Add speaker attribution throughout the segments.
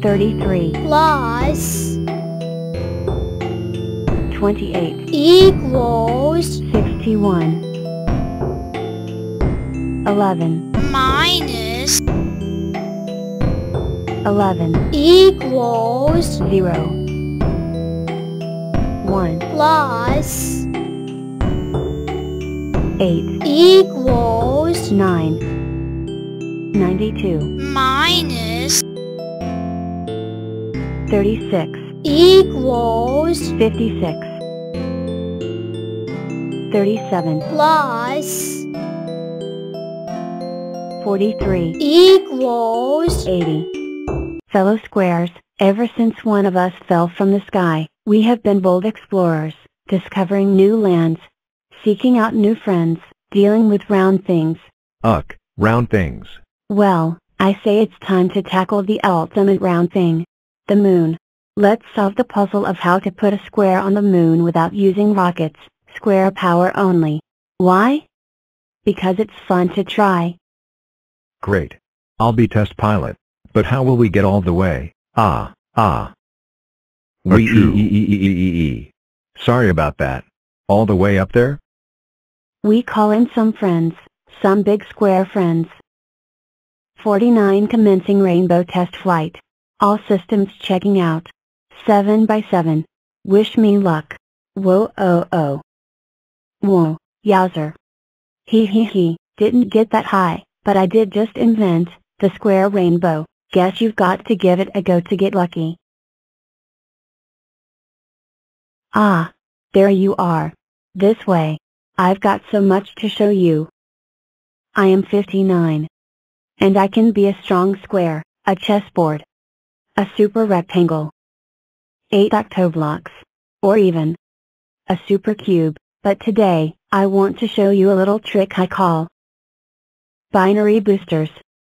Speaker 1: 33,
Speaker 2: plus
Speaker 1: 28,
Speaker 2: equals
Speaker 1: 61, 11,
Speaker 2: minus
Speaker 1: 11,
Speaker 2: equals
Speaker 1: 0, 1,
Speaker 2: plus
Speaker 1: 8,
Speaker 2: equals
Speaker 1: 9, 92,
Speaker 2: minus
Speaker 1: 36,
Speaker 2: equals
Speaker 1: 56, 37,
Speaker 2: plus
Speaker 1: 43,
Speaker 2: equals
Speaker 1: 80. Fellow squares, ever since one of us fell from the sky, we have been bold explorers, discovering new lands, seeking out new friends, dealing with round things.
Speaker 3: Uck, round things.
Speaker 1: Well, I say it's time to tackle the ultimate round thing. The moon. Let's solve the puzzle of how to put a square on the moon without using rockets, square power only. Why? Because it's fun to try.
Speaker 3: Great. I'll be test pilot. But how will we get all the way? Ah, ah. We e e e e e e e. Sorry about that. All the way up there?
Speaker 1: We call in some friends, some big square friends. 49 commencing rainbow test flight. All systems checking out. 7 by 7. Wish me luck. Whoa oh oh. Whoa, yowzer. Hee hee hee, didn't get that high, but I did just invent, the square rainbow. Guess you've got to give it a go to get lucky. Ah, there you are. This way. I've got so much to show you. I am 59. And I can be a strong square, a chessboard, a super rectangle, 8 octoblocks, or even a super cube, but today, I want to show you a little trick I call binary boosters,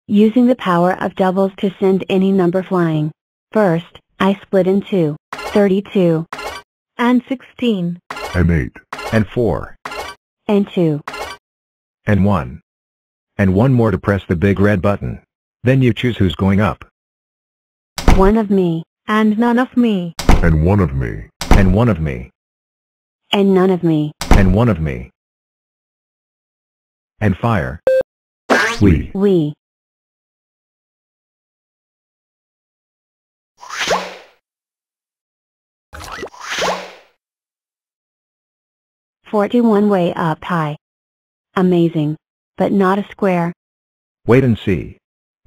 Speaker 1: using the power of doubles to send any number flying. First, I split in two, 32 and 16
Speaker 4: and 8,
Speaker 3: And four.
Speaker 1: and 2.
Speaker 3: And one. And one more to press the big red button. Then you choose who's going up.
Speaker 1: One of me, and none of me,
Speaker 4: and 1 of me,
Speaker 3: And one of me.
Speaker 1: and none of me.
Speaker 3: And one of me. And fire. We.
Speaker 1: We. Forty-one way up high. Amazing. But not a square.
Speaker 3: Wait and see.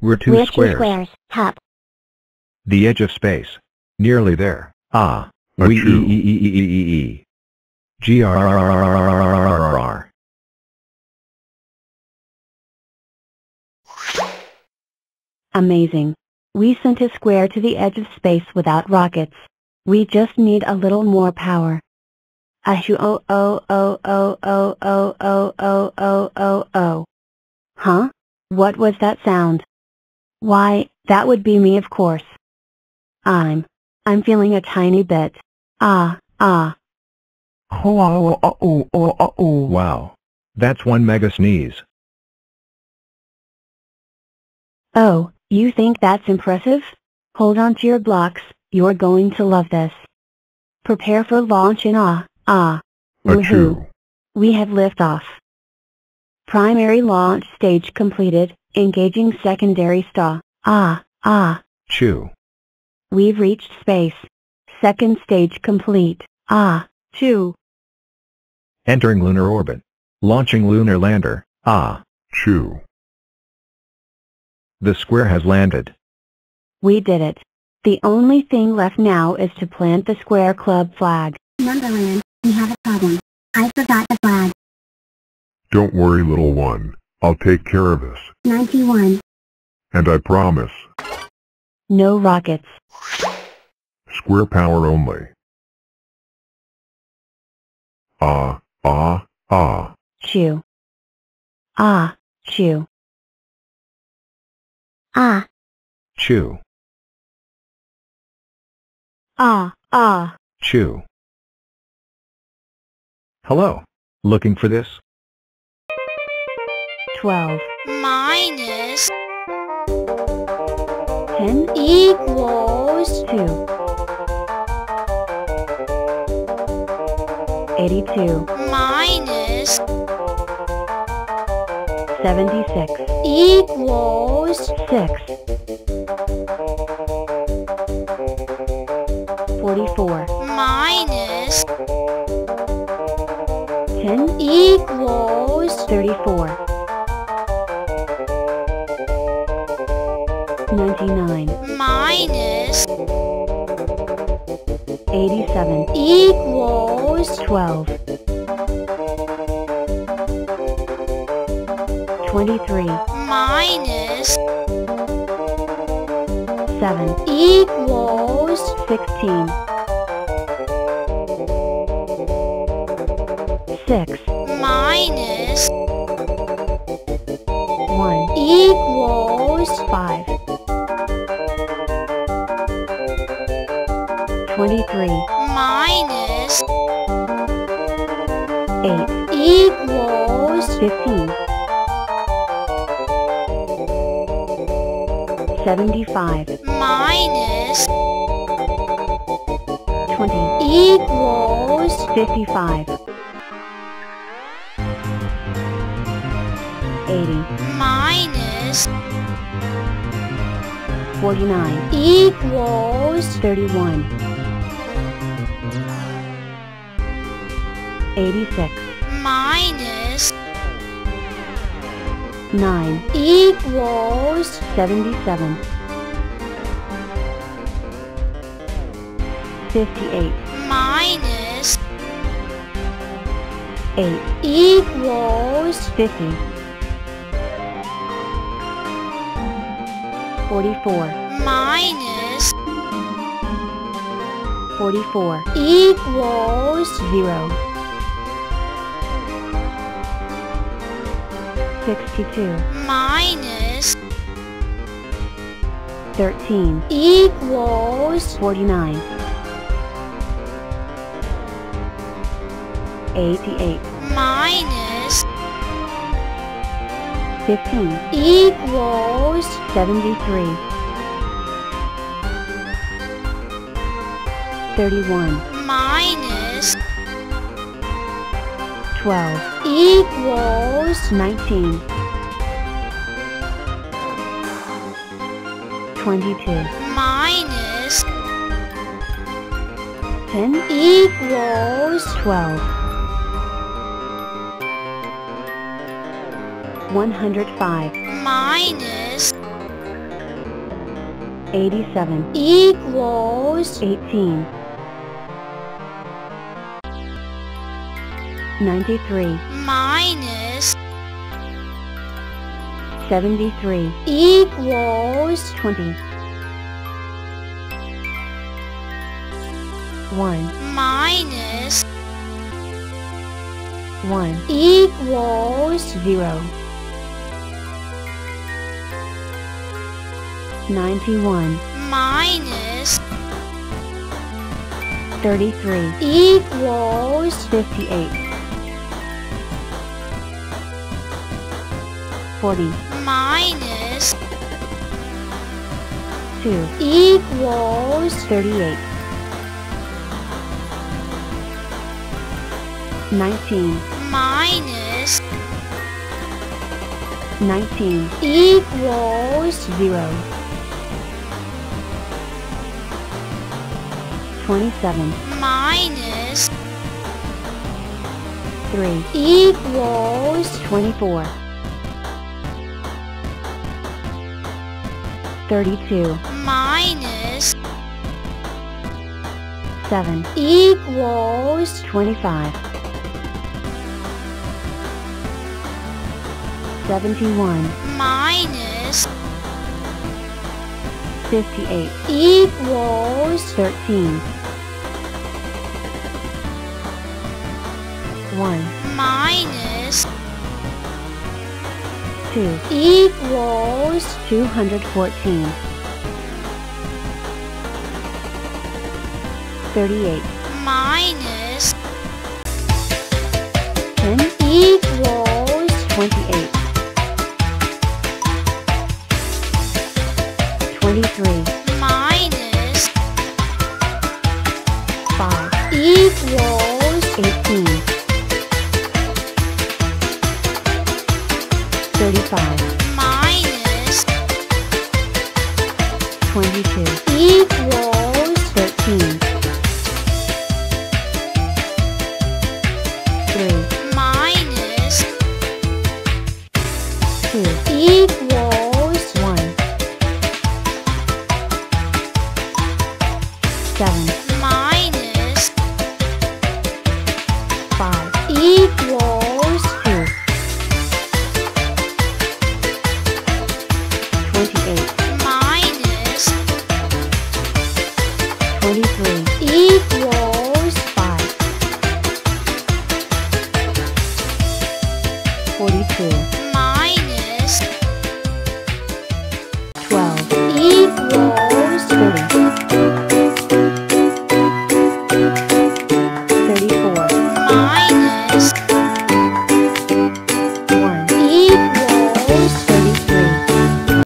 Speaker 3: We're 2
Speaker 2: We're two
Speaker 3: squares.
Speaker 2: squares. Top.
Speaker 3: The edge of space. Nearly there. Ah. We e e e e e e e. G r r r r r r r r r.
Speaker 1: Amazing. We sent a square to the edge of space without rockets. We just need a little more power. Ashu oh oh oh oh oh oh oh oh oh oh oh. Huh? What was that sound? Why, that would be me of course. I'm, I'm feeling a tiny bit. Ah, ah. Oh, oh, oh, oh, oh, oh, oh.
Speaker 3: Wow. That's one mega sneeze.
Speaker 1: Oh, you think that's impressive? Hold on to your blocks, you're going to love this. Prepare for launch in ah, ah. Woohoo.
Speaker 4: achoo,
Speaker 1: We have liftoff. Primary launch stage completed, engaging secondary star. Ah, ah.
Speaker 3: Chew.
Speaker 1: We've reached space. Second stage complete. Ah, two.
Speaker 3: Entering lunar orbit. Launching lunar lander. Ah.
Speaker 4: 2.
Speaker 3: The square has landed.
Speaker 1: We did it. The only thing left now is to plant the Square Club flag.
Speaker 2: Numberland, we have a problem. I forgot the flag.
Speaker 4: don't worry little one, I'll take care of this,
Speaker 2: 91.
Speaker 4: and I promise,
Speaker 1: No rockets.
Speaker 4: square power only. Ah, ah, ah,
Speaker 1: Chew. Ah, chew.
Speaker 2: Ah.
Speaker 3: Chew.
Speaker 1: Ah, ah.
Speaker 3: Chew. Hello. Looking for this?
Speaker 1: 12,
Speaker 2: Minus
Speaker 1: 10,
Speaker 2: equals
Speaker 1: 2. 82,
Speaker 2: minus
Speaker 1: 76,
Speaker 2: equals
Speaker 1: 6. 44,
Speaker 2: minus
Speaker 1: 10,
Speaker 2: equals
Speaker 1: 34. 99,
Speaker 2: minus
Speaker 1: 87,
Speaker 2: equals
Speaker 1: 12. 23,
Speaker 2: minus
Speaker 1: 7,
Speaker 2: equals
Speaker 1: 16. 6,
Speaker 2: minus
Speaker 1: 1,
Speaker 2: equals
Speaker 1: 5. 23,
Speaker 2: minus
Speaker 1: 8,
Speaker 2: equals
Speaker 1: 15. 75,
Speaker 2: minus
Speaker 1: 20,
Speaker 2: equals
Speaker 1: 55. 80,
Speaker 2: minus
Speaker 1: 49,
Speaker 2: equals
Speaker 1: 31. 86,
Speaker 2: minus
Speaker 1: 9,
Speaker 2: equals
Speaker 1: 77. 58,
Speaker 2: minus
Speaker 1: 8,
Speaker 2: equals
Speaker 1: 50. 44,
Speaker 2: minus
Speaker 1: 44,
Speaker 2: equals
Speaker 1: 0. 62,
Speaker 2: minus
Speaker 1: 13,
Speaker 2: equals
Speaker 1: 49. 88,
Speaker 2: minus
Speaker 1: 15,
Speaker 2: equals
Speaker 1: 73. 31,
Speaker 2: minus
Speaker 1: 12,
Speaker 2: equals
Speaker 1: 19. 22,
Speaker 2: minus
Speaker 1: 10,
Speaker 2: equals
Speaker 1: 12. 105,
Speaker 2: minus
Speaker 1: 87,
Speaker 2: equals
Speaker 1: 18. 93,
Speaker 2: minus
Speaker 1: 73,
Speaker 2: equals
Speaker 1: 20. 1,
Speaker 2: minus
Speaker 1: 1,
Speaker 2: equals
Speaker 1: 0. 91,
Speaker 2: minus
Speaker 1: 33,
Speaker 2: equals
Speaker 1: 58. 40,
Speaker 2: minus
Speaker 1: 2,
Speaker 2: equals
Speaker 1: 38. 19,
Speaker 2: minus
Speaker 1: 19,
Speaker 2: equals
Speaker 1: 0. 27,
Speaker 2: minus
Speaker 1: 3,
Speaker 2: equals
Speaker 1: 24. 32,
Speaker 2: minus
Speaker 1: 7,
Speaker 2: equals
Speaker 1: 25. 71,
Speaker 2: minus
Speaker 1: 58,
Speaker 2: equals
Speaker 1: 13. 1,
Speaker 2: minus
Speaker 1: 2,
Speaker 2: equals
Speaker 1: 214. 38,
Speaker 2: minus
Speaker 1: 10,
Speaker 2: equals
Speaker 1: 28. 35
Speaker 2: minus
Speaker 1: 22
Speaker 2: equals
Speaker 1: 13. 3
Speaker 2: minus
Speaker 1: 2
Speaker 2: equals
Speaker 1: 1. 7 minus 5 equals 玻璃水。